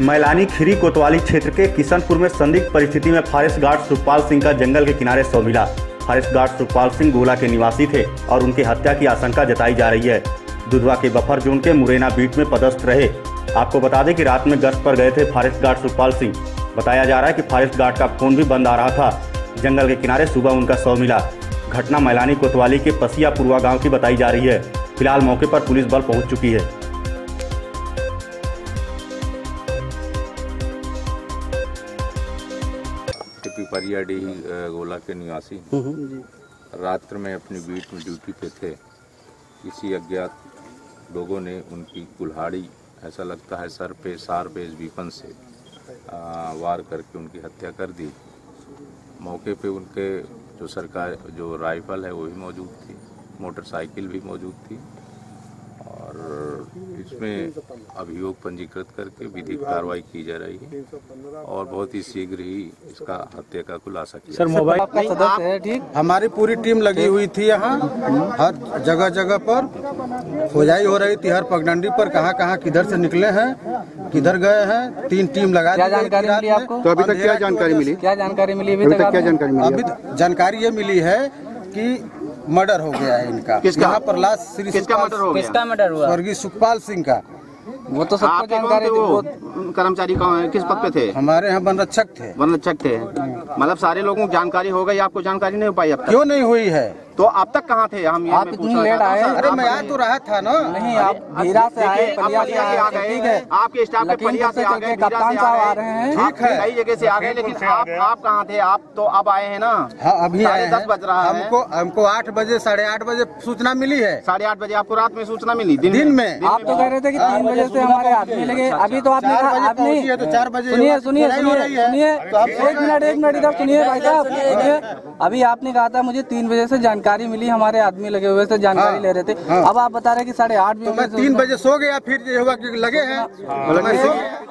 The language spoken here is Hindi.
मैलानी खीरी कोतवाली क्षेत्र के किशनपुर में संदिग्ध परिस्थिति में फॉरेस्ट गार्ड सुखपाल सिंह का जंगल के किनारे शव मिला। फॉरेस्ट गार्ड सुखपाल सिंह गोला के निवासी थे और उनकी हत्या की आशंका जताई जा रही है। दुधवा के बफर जोन के मुरैना बीट में पदस्थ रहे। आपको बता दें कि रात में गश्त पर गए थे फॉरेस्ट गार्ड सुखपाल सिंह। बताया जा रहा है कि फॉरेस्ट गार्ड का फ़ोन भी बंद आ रहा था। जंगल के किनारे सुबह उनका शव मिला। घटना मैलानी कोतवाली के पसिया पुरवा गाँव की बताई जा रही है। फ़िलहाल मौके पर पुलिस बल पहुँच चुकी है। टिपी परियाडीही अ, गोला के निवासी रात्र में अपनी बीट में ड्यूटी पे थे। किसी अज्ञात लोगों ने उनकी कुल्हाड़ी ऐसा लगता है सर पे सार पे इस बीपन से आ, वार करके उनकी हत्या कर दी। मौके पे उनके जो सरकार जो राइफल है वो भी मौजूद थी। मोटरसाइकिल भी मौजूद थी। इसमें अभियोग पंजीकृत करके विधिक कार्रवाई की जा रही है और बहुत ही शीघ्र ही इसका हत्या का खुलासा किया सर मोबाइल आपका सदस्य है ठीक? हमारी पूरी टीम लगी हुई थी यहाँ हर जगह जगह पर। खोजाई हो रही थी हर पगडंडी पर कहाँ कहाँ किधर से निकले हैं किधर गए हैं तीन टीम लगा क्या दी जानकारी मिली आपको? तो अभी तक क्या जानकारी मिली? क्या जानकारी मिली अभी तक क्या जानकारी मिली? अभी जानकारी ये मिली है कि मर्डर हो गया है इनका। यहाँ पर लाश श्री किसका मर्डर हो गया? किसका मर्डर हुआ? स्वर्गीय सुखपाल सिंह का। वो तो सबको जानकारी वो? वो कर्मचारी कौन किस पद पे थे? हमारे यहाँ वनरक्षक थे। वनरक्षक थे। मतलब सारे लोगों को जानकारी हो गई आपको जानकारी नहीं हो पाई अब क्यों नहीं हुई है? तो अब तक कहाँ थे? हम आप इतनी लेट आए? अरे मैं आ तो रहा था ना। नहीं आप भीरा से आए पलिया से आ गए ठीक है। आपके स्टाफ के पलिया से आ गए कप्तान साहब आ रहे हैं। आप कई जगह से आ गए लेकिन आप आप कहाँ थे? आप तो अब आए हैं ना? हाँ अभी साढ़े आए दस बज रहा है। हमको हमको आठ बजे साढ़े आठ बजे सूचना मिली है। साढ़े आठ बजे आपको रात में सूचना मिली? दिन दिन में। आप तो कह रहे थे कि तीन बजे से हमारे आदमी लगे। अभी तो आपने चार कहा बजे आप नहीं। तो चार बजे सुनिए सुनिए सुनिए सुनिए। तो आप एक मिनट एक मिनट इधर सुनिए भाई साहब। सुनिए। अभी आपने कहा था मुझे तीन बजे से जानकारी मिली हमारे आदमी लगे हुए थे जानकारी हाँ, ले रहे थे। हाँ। अब आप बता रहे कि साढ़े आठ तो बजे मैं तीन बजे सो गया फिर लगे हैं। तो सो